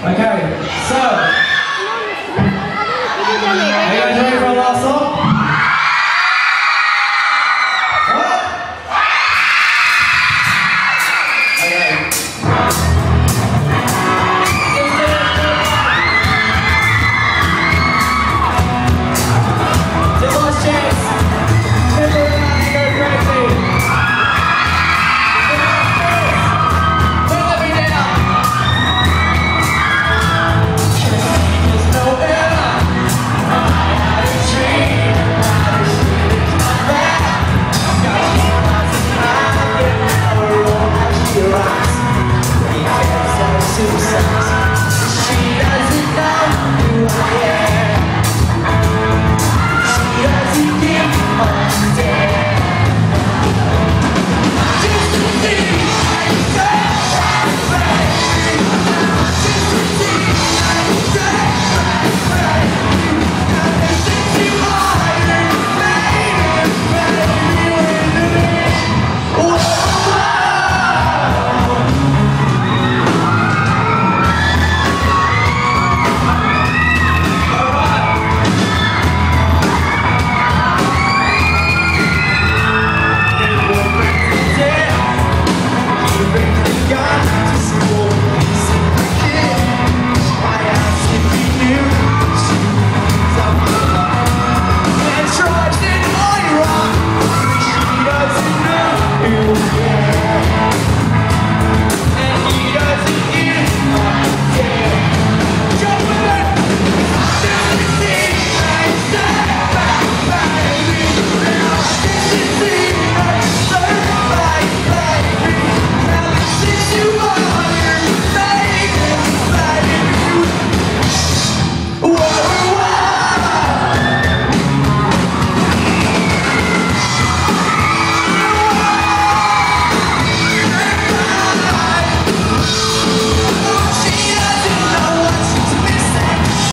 Okay, so, are you guys ready for last song? suicide.